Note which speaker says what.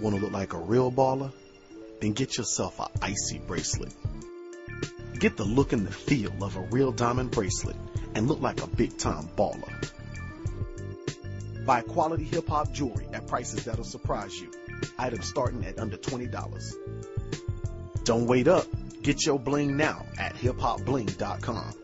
Speaker 1: Want to look like a real baller? Then get yourself a icy bracelet. Get the look and the feel of a real diamond bracelet and look like a big time baller. Buy quality hip hop jewelry at prices that'll surprise you. Items starting at under $20. Don't wait up. Get your bling now at hiphopbling.com.